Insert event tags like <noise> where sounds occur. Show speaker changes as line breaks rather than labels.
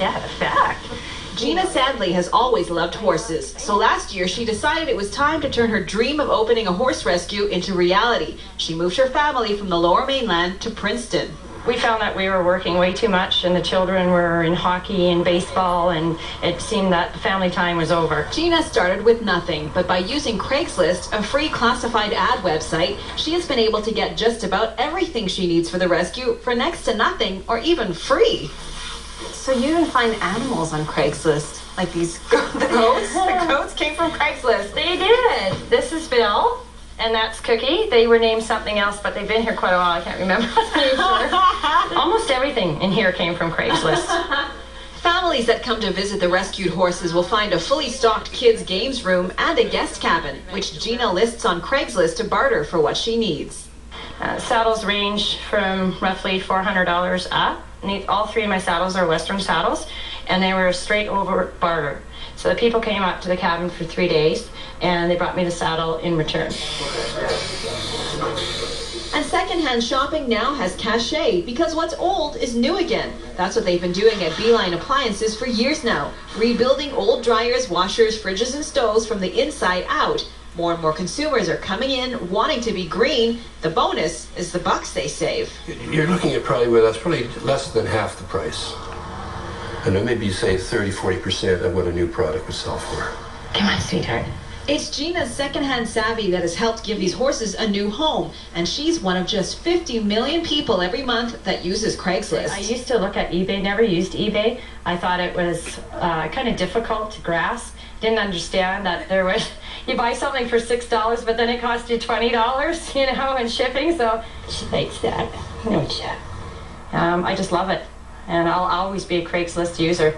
Yeah, fact.
Gina Sadley has always loved horses, so last year she decided it was time to turn her dream of opening a horse rescue into reality. She moved her family from the lower mainland to Princeton.
We found that we were working way too much, and the children were in hockey and baseball, and it seemed that family time was over.
Gina started with nothing, but by using Craigslist, a free classified ad website, she has been able to get just about everything she needs for the rescue for next to nothing or even free. So you even find animals on Craigslist, like these the <laughs> goats. the goats came from Craigslist.
They did. This is Bill, and that's Cookie. They were named something else, but they've been here quite a while. I can't remember what the names were. Almost everything in here came from Craigslist. <laughs>
Families that come to visit the rescued horses will find a fully stocked kids' games room and a guest cabin, which Gina lists on Craigslist to barter for what she needs.
Uh, saddles range from roughly $400 up. And all three of my saddles are Western saddles, and they were straight over barter. So the people came up to the cabin for three days, and they brought me the saddle in return.
And secondhand shopping now has cachet because what's old is new again. That's what they've been doing at Beeline Appliances for years now, rebuilding old dryers, washers, fridges, and stoves from the inside out. More and more consumers are coming in wanting to be green. The bonus is the bucks they save.
You're looking at probably, well, that's probably less than half the price. And then maybe you say 30, 40% of what a new product would sell for.
Come on, sweetheart.
It's Gina's secondhand savvy that has helped give these horses a new home, and she's one of just 50 million people every month that uses Craigslist.
I used to look at eBay, never used eBay. I thought it was uh, kind of difficult to grasp. Didn't understand that there was <laughs> you buy something for six dollars, but then it costs you twenty dollars, <laughs> you know, in shipping. So she likes that, you? Um, I just love it, and I'll always be a Craigslist user.